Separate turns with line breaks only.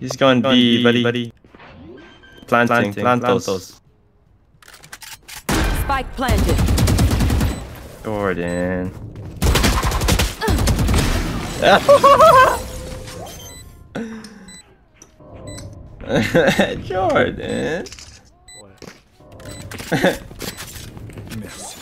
He's going B, buddy. buddy. Planting, planting plantos.
Spike planted.
Jordan. Jordan.
Miss.